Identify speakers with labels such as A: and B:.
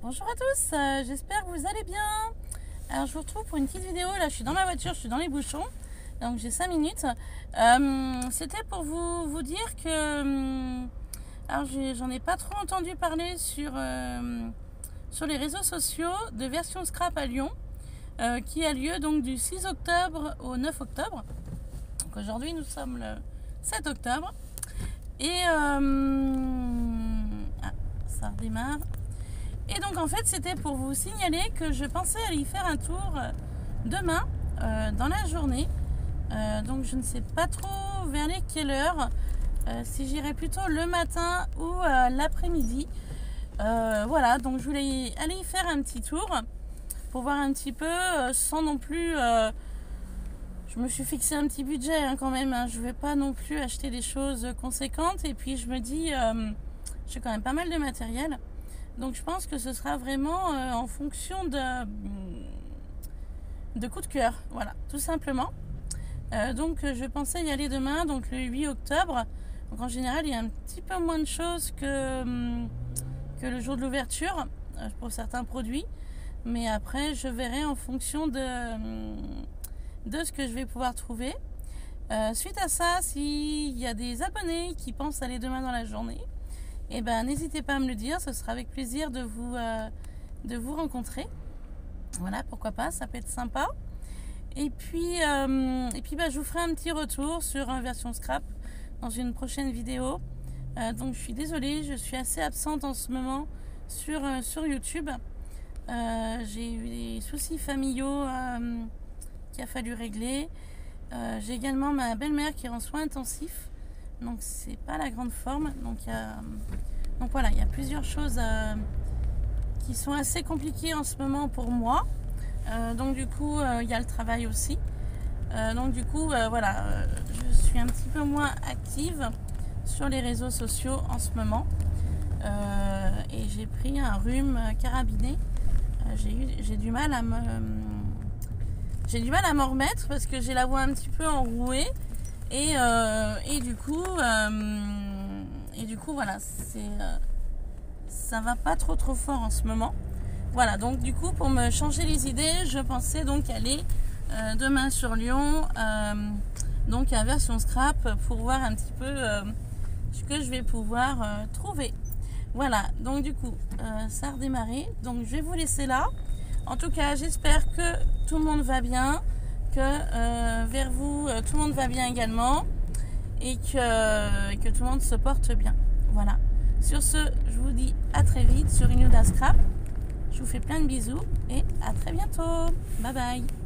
A: Bonjour à tous, euh, j'espère que vous allez bien. Alors je vous retrouve pour une petite vidéo, là je suis dans ma voiture, je suis dans les bouchons, donc j'ai 5 minutes. Euh, C'était pour vous, dire que... hum, alors j'en ai pas trop entendu parler sur, euh, sur les réseaux sociaux de version scrap à Lyon, euh, qui a lieu donc du 6 octobre au 9 octobre. Donc aujourd'hui nous sommes le 7 octobre. Et... euh, ah, ça redémarre. Et donc en fait c'était pour vous signaler que je pensais aller y faire un tour euh, demain euh, dans la journée. Euh, donc je ne sais pas trop vers les quelle heure. Si j'irai plutôt le matin ou l'après-midi. Voilà, donc je voulais aller y faire un petit tour pour voir un petit peu sans non plus... je me suis fixé un petit budget hein, quand même. hein. Je ne vais pas non plus acheter des choses conséquentes. Et puis je me dis, j'ai quand même pas mal de matériel. Donc je pense que ce sera vraiment euh, en fonction de, de coup de cœur. Voilà, tout simplement. Euh, donc je pensais y aller demain, donc le 8 octobre. Donc en général, il y a un petit peu moins de choses que, hum, que le jour de l'ouverture euh, pour certains produits. Mais après, je verrai en fonction de, hum, de ce que je vais pouvoir trouver. Suite à ça, s'il y a des abonnés qui pensent aller demain dans la journée, eh ben, n'hésitez pas à me le dire, ce sera avec plaisir de vous, euh, rencontrer. Voilà, pourquoi pas, ça peut être sympa. Et puis, euh, et puis bah, je vous ferai un petit retour sur version scrap dans une prochaine vidéo. Euh, donc je suis désolée, je suis assez absente en ce moment sur, sur YouTube. J'ai eu des soucis familiaux qu'il a fallu régler. J'ai également ma belle-mère qui est en soins intensifs. Donc c'est pas la grande forme. Donc, voilà, il y a plusieurs choses euh, qui sont assez compliquées en ce moment pour moi. Euh, donc du coup, euh, il y a le travail aussi. Donc du coup, voilà, je suis un petit peu moins active sur les réseaux sociaux en ce moment. Et j'ai pris un rhume carabiné. J'ai du mal à me, j'ai du mal à m'en remettre parce que j'ai la voix un petit peu enrouée. Et, euh, et du coup, euh, et du voilà, c'est, euh, ça va pas trop trop fort en ce moment. Voilà, donc du coup, pour me changer les idées, je pensais donc aller demain sur Lyon, donc à version scrap, pour voir un petit peu ce que je vais pouvoir trouver. Voilà, donc du coup, ça a redémarré. Donc je vais vous laisser là. En tout cas, j'espère que tout le monde va bien, que euh, vers vous, euh, tout le monde va bien également, et que, que tout le monde se porte bien. Voilà. Sur ce, je vous dis à très vite sur Inuda Scrap. Je vous fais plein de bisous et à très bientôt. Bye bye.